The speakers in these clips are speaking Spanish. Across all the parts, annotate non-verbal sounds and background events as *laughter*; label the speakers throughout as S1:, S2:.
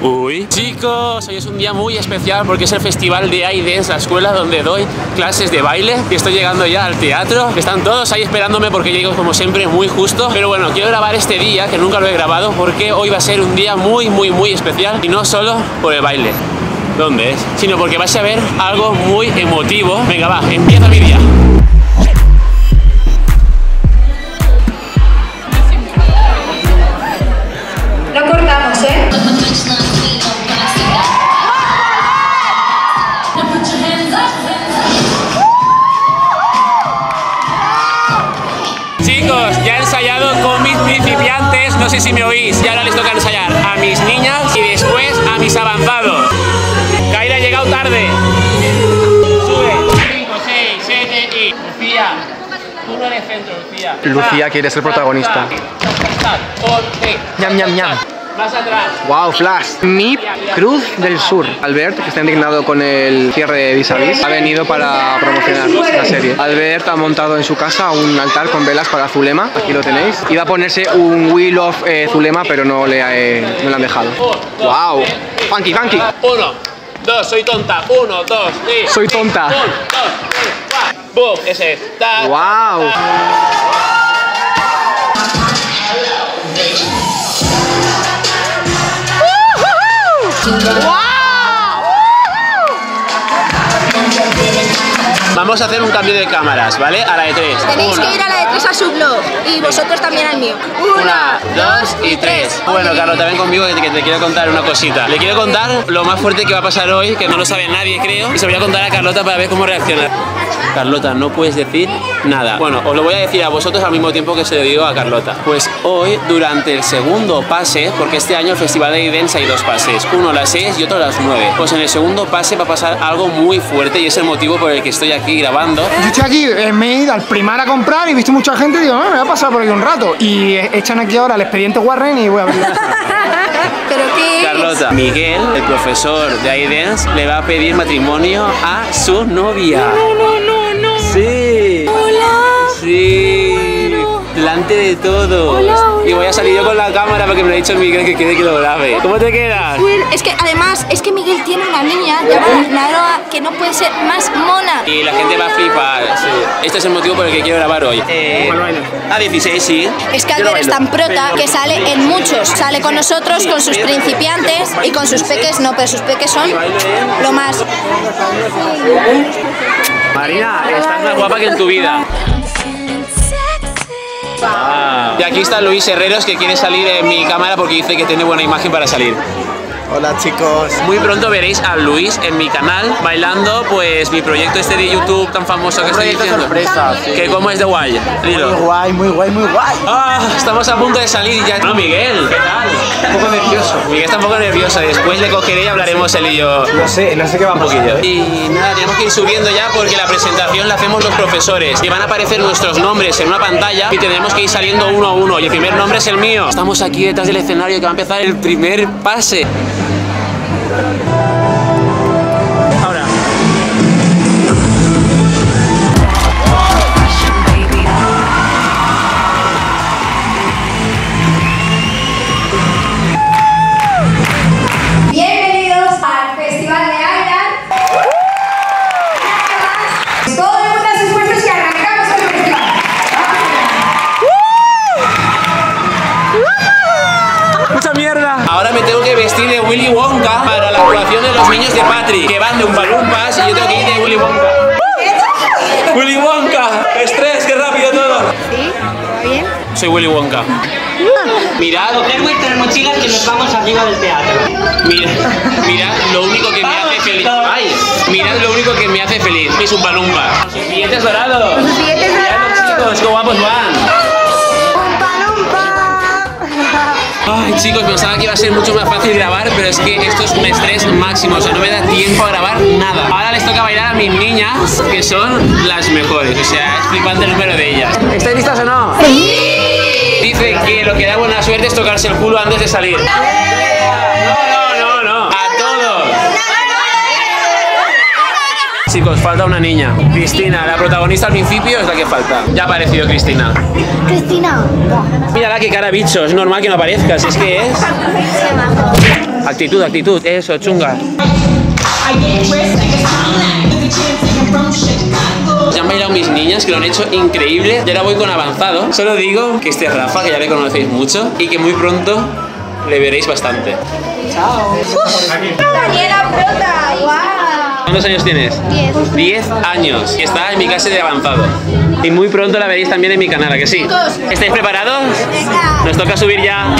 S1: Uy. Chicos, hoy es un día muy especial porque es el festival de iDance, la escuela donde doy clases de baile. Y estoy llegando ya al teatro. Están todos ahí esperándome porque llego como siempre muy justo. Pero bueno, quiero grabar este día, que nunca lo he grabado, porque hoy va a ser un día muy, muy, muy especial. Y no solo por el baile. ¿Dónde es? Sino porque vais a ver algo muy emotivo. Venga, va, empieza mi día.
S2: No
S1: sé si me oís, y ahora les toca ensayar a mis niñas y después a mis avanzados. Kaira ha llegado tarde. Sube. 5, 6, 7 y... Lucía, tú no eres centro, Lucía.
S3: Lucía quiere ser protagonista. Ñam, ñam, ñam.
S1: Más atrás.
S3: Wow, Flash. Mi Cruz del Sur. Albert, que está indignado con el cierre de Vis a Vis, ha venido para promocionar la serie. Albert ha montado en su casa un altar con velas para Zulema. Aquí lo tenéis. Iba a ponerse un Wheel of eh, Zulema, pero no le, eh, no le han dejado. Wow. Funky, funky.
S1: Uno, dos, soy tonta. Uno, dos, tres.
S3: Soy tonta.
S1: Un, dos, tres. Boom, ese es. Ta,
S3: Wow. Wow!
S1: Vamos a hacer un cambio de cámaras, ¿vale? A la de tres.
S4: Tenéis que ir a la de tres a su blog y vosotros también al mío.
S1: Una, dos y tres. Bueno, Carlota, ven conmigo que te, que te quiero contar una cosita. Le quiero contar lo más fuerte que va a pasar hoy, que no lo sabe nadie, creo. Y se lo voy a contar a Carlota para ver cómo reacciona. Carlota, no puedes decir nada. Bueno, os lo voy a decir a vosotros al mismo tiempo que se lo digo a Carlota. Pues hoy, durante el segundo pase, porque este año el Festival de Dance hay dos pases, uno a las 6 y otro a las 9. Pues en el segundo pase va a pasar algo muy fuerte y es el motivo por el que estoy aquí grabando.
S5: Yo estoy aquí, eh, me he ido al primar a comprar y he visto mucha gente y digo, "Ah, me voy a pasar por aquí un rato. Y eh, echan aquí ahora el expediente Warren y voy a ver. *laughs*
S4: ¿Pero qué?
S1: Carlota, Miguel, el profesor de iDance, le va a pedir matrimonio a su novia. No, no, no, no. Sí.
S4: Hola.
S1: Sí. Delante de todos. Y voy a salir yo con la cámara porque me lo ha dicho Miguel que quede que lo grabe. ¿Cómo te quedas?
S4: Es que además, es que Miguel tiene una niña llamada Naroa que no puede ser más mona.
S1: Y la gente va a flipar. sí. Este es el motivo por el que quiero grabar hoy. Eh, a 16, sí.
S4: Es que Albert es tan prota que sale en muchos. Sale con nosotros, con sus principiantes y con sus peques no, pero sus peques son lo más.
S1: Marina, estás más guapa que en tu vida. Y aquí está Luis Herreros que quiere salir en mi cámara porque dice que tiene buena imagen para salir.
S6: Hola chicos.
S1: Muy pronto veréis a Luis en mi canal bailando pues mi proyecto este de YouTube tan famoso que estoy diciendo.
S6: sorpresa, sí.
S1: Que cómo es de guay.
S6: Muy guay, muy guay, muy guay.
S1: Ah, estamos a punto de salir ya. No, Miguel, ¿qué tal?
S6: Un poco nervioso.
S1: Miguel está un poco nervioso. Después le cogeré y hablaremos él y yo.
S6: No sé, no sé qué va a
S1: Un
S6: pasar.
S1: poquillo. Y nada, tenemos que ir subiendo ya porque la presentación la hacemos los profesores y van a aparecer nuestros nombres en una pantalla y tendremos que ir saliendo uno a uno y el primer nombre es el mío. Estamos aquí detrás del escenario que va a empezar el primer pase. Ahora. Niños de Patrick, que van de un palumpas y yo tengo que ir de Willy Wonka. ¡Willy Wonka! ¡Estrés! ¡Qué rápido todo!
S4: ¿Sí? ¿Va bien?
S1: Soy Willy Wonka. Mirad,
S7: coger vuestras mochilas que nos vamos arriba del teatro.
S1: Mira, mirad lo único que me hace feliz. ¡Ay! Mirad lo único que me hace feliz. Es un palumpa. ¡Sus billetes dorados!
S4: sus billetes
S1: Mirad,
S4: dorados.
S1: chicos, qué guapos van. Ay, chicos, pensaba que iba a ser mucho más fácil grabar, pero es que esto es un estrés máximo, o sea, no me da tiempo a grabar nada. Ahora les toca bailar a mis niñas, que son las mejores, o sea, es flipante el número de ellas. ¿Estáis listas o no? Dicen que lo que da buena suerte es tocarse el culo antes de salir no, no, no. A todos. Chicos, falta una niña. Cristina, la protagonista al principio es la que falta. Ya ha aparecido Cristina.
S4: Cristina.
S1: Mírala qué cara bicho, es normal que no aparezca, si es que es. Actitud, actitud, eso, chunga. Ya han bailado mis niñas, que lo han hecho increíble. Y ahora voy con avanzado. Solo digo que este es Rafa, que ya le conocéis mucho, y que muy pronto le veréis bastante.
S4: Wow.
S1: ¿Cuántos años tienes?
S4: Diez.
S1: 10 años y está en mi clase de avanzado. Y muy pronto la veréis también en mi canal, ¿a que sí? ¿Estáis preparados? Nos toca subir ya.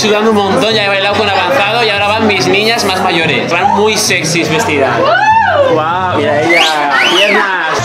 S1: Sudando un montón, ya he bailado con avanzado y ahora van mis niñas más mayores. Van muy sexys vestidas. ¡Wow! Mira ella. Piernas.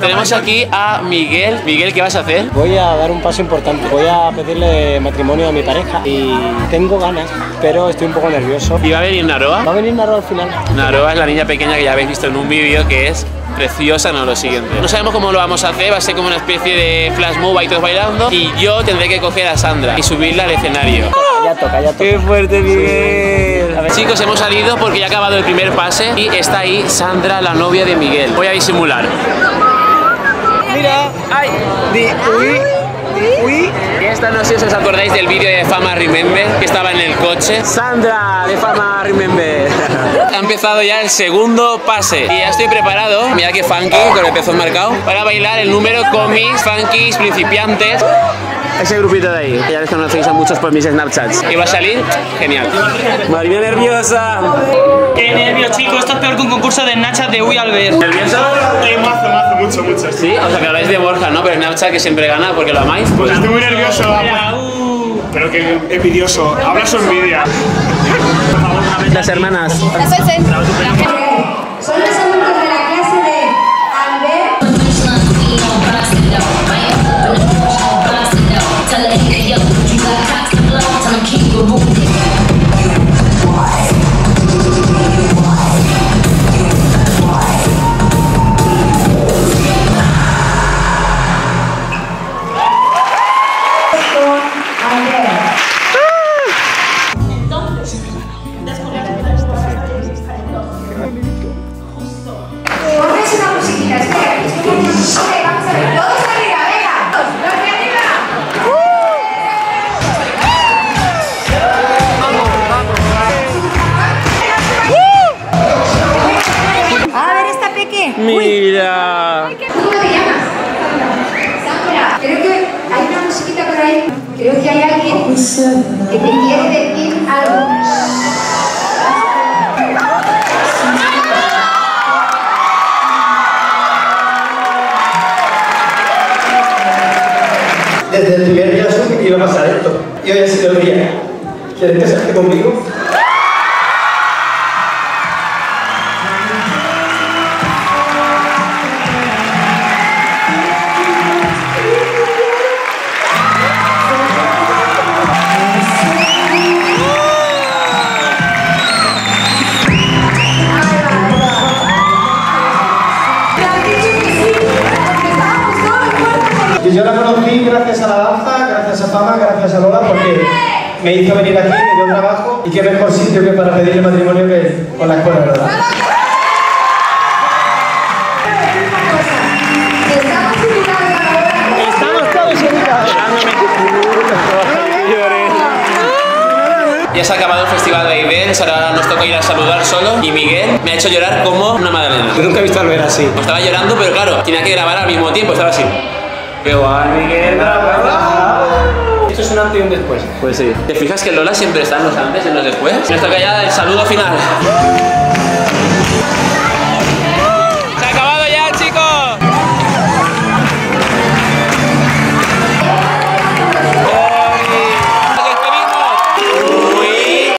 S1: Tenemos aquí a Miguel. Miguel, ¿qué vas a hacer?
S8: Voy a dar un paso importante. Voy a pedirle matrimonio a mi pareja y tengo ganas, pero estoy un poco nervioso.
S1: Y va a venir Naroa.
S8: Va a venir Naro al final.
S1: Naroa es la niña pequeña que ya habéis visto en un vídeo que es preciosa, no lo siguiente. No sabemos cómo lo vamos a hacer, va a ser como una especie de flash move ahí todos bailando y yo tendré que coger a Sandra y subirla al escenario.
S8: Ya toca, ya toca.
S1: ¡Qué fuerte, Miguel! A ver, chicos, hemos salido porque ya ha acabado el primer pase y está ahí Sandra, la novia de Miguel. Voy a disimular. Mira, ay, di, uy, esta no sé si os acordáis del vídeo de Fama Remember que estaba en el coche. Sandra de Fama Remember. ha empezado ya el segundo pase y ya estoy preparado. Mira que funky con el pezón marcado para bailar el número con mis funkies principiantes. Ese grupito de ahí, que ya les conocéis a muchos por mis Snapchats. Y va a salir genial. María nerviosa.
S7: Qué nervios, chicos. Esto es peor que un concurso de Nacha de Uy Albert.
S1: ¿Nervioso?
S6: mazo, mazo, mucho, mucho.
S1: Sí, o sea que habláis de Borja, ¿no? Pero Snapchat que siempre gana porque lo amáis.
S6: Pues estoy muy nervioso.
S7: Mira, uh.
S6: Pero que envidioso. Habla su envidia.
S1: Las hermanas.
S2: Son que te quiere decir algo.
S9: Desde el primer día supe que iba a pasar esto. Y hoy ha sido el día. ¿Quieres casarte conmigo? Yo la conocí gracias a la danza, gracias a Fama, gracias a Lola, porque me hizo venir aquí, me dio trabajo. Y qué mejor sitio que para pedirle matrimonio que con la escuela, ¿verdad?
S2: Estamos invitados a la hora.
S8: Estamos todos invitados.
S1: Ya se ha acabado el festival de Ibens, ahora nos toca ir a saludar solo. Y Miguel me ha hecho llorar como una madalena.
S8: Yo nunca he visto a Albert así.
S1: Estaba llorando, pero claro, tenía que grabar al mismo tiempo, estaba así. Qué guay, Miguel.
S8: Esto es un antes y un después.
S1: Pues sí. ¿Te fijas que Lola siempre está en los antes y en los después? Toca ya el saludo final.